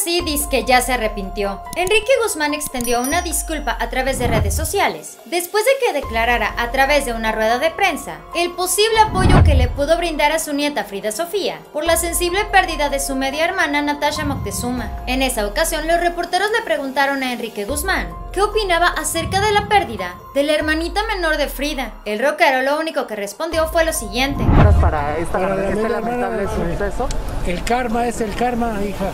así, dice que ya se arrepintió. Enrique Guzmán extendió una disculpa a través de redes sociales, después de que declarara a través de una rueda de prensa el posible apoyo que le pudo brindar a su nieta Frida Sofía por la sensible pérdida de su media hermana Natasha Moctezuma. En esa ocasión, los reporteros le preguntaron a Enrique Guzmán qué opinaba acerca de la pérdida de la hermanita menor de Frida. El rockero lo único que respondió fue lo siguiente. Para esta Para la este lamentable suceso. El karma es el karma, hija.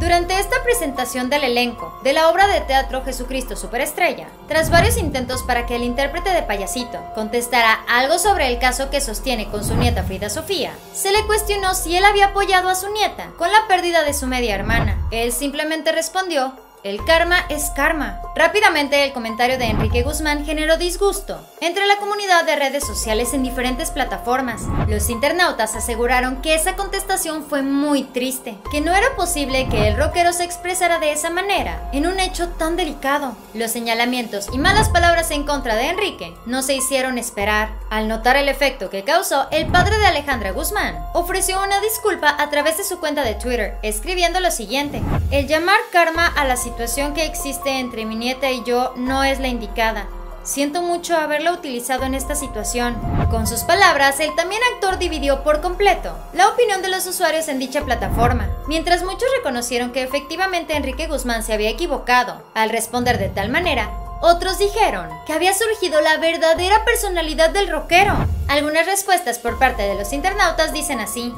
Durante esta presentación del elenco de la obra de teatro Jesucristo Superestrella, tras varios intentos para que el intérprete de payasito contestara algo sobre el caso que sostiene con su nieta Frida Sofía, se le cuestionó si él había apoyado a su nieta con la pérdida de su media hermana. Él simplemente respondió el karma es karma. Rápidamente el comentario de Enrique Guzmán generó disgusto entre la comunidad de redes sociales en diferentes plataformas. Los internautas aseguraron que esa contestación fue muy triste, que no era posible que el rockero se expresara de esa manera en un hecho tan delicado. Los señalamientos y malas palabras en contra de Enrique no se hicieron esperar. Al notar el efecto que causó, el padre de Alejandra Guzmán ofreció una disculpa a través de su cuenta de Twitter, escribiendo lo siguiente: El llamar karma a la situación situación que existe entre mi nieta y yo no es la indicada. Siento mucho haberla utilizado en esta situación. Con sus palabras, el también actor dividió por completo la opinión de los usuarios en dicha plataforma. Mientras muchos reconocieron que efectivamente Enrique Guzmán se había equivocado al responder de tal manera, otros dijeron que había surgido la verdadera personalidad del rockero. Algunas respuestas por parte de los internautas dicen así.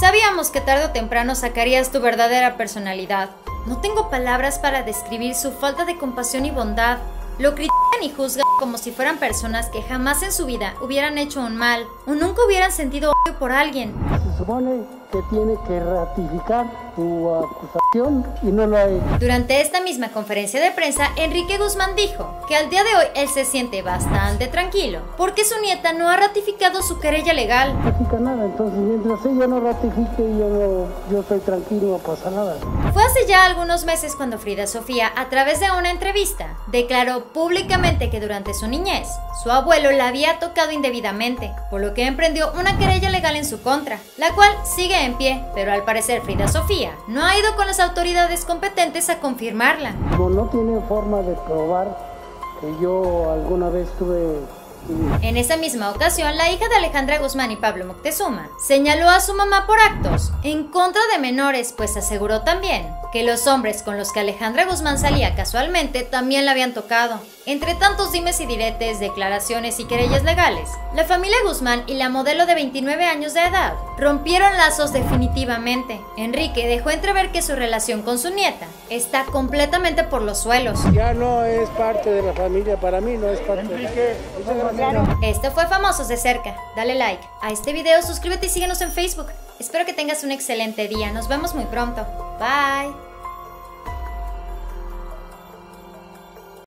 Sabíamos que tarde o temprano sacarías tu verdadera personalidad. No tengo palabras para describir su falta de compasión y bondad. Lo y juzgan como si fueran personas que jamás en su vida hubieran hecho un mal o nunca hubieran sentido odio por alguien. Se supone que tiene que ratificar su acusación y no lo ha hecho. Durante esta misma conferencia de prensa, Enrique Guzmán dijo que al día de hoy él se siente bastante tranquilo porque su nieta no ha ratificado su querella legal. No ratifica nada, entonces mientras ella no ratifique yo, no, yo estoy tranquilo, no pasa nada. Fue hace ya algunos meses cuando Frida Sofía, a través de una entrevista, declaró públicamente que durante su niñez, su abuelo la había tocado indebidamente, por lo que emprendió una querella legal en su contra, la cual sigue en pie, pero al parecer Frida Sofía no ha ido con las autoridades competentes a confirmarla. Como no tiene forma de probar que yo alguna vez tuve en esa misma ocasión, la hija de Alejandra Guzmán y Pablo Moctezuma señaló a su mamá por actos en contra de menores, pues aseguró también que los hombres con los que Alejandra Guzmán salía casualmente también la habían tocado. Entre tantos dimes y diretes, declaraciones y querellas legales, la familia Guzmán y la modelo de 29 años de edad rompieron lazos definitivamente. Enrique dejó entrever que su relación con su nieta está completamente por los suelos. Ya no es parte de la familia, para mí no es parte Enrique, Esto fue Famosos de Cerca. Dale like a este video, suscríbete y síguenos en Facebook. Espero que tengas un excelente día. Nos vemos muy pronto. Bye.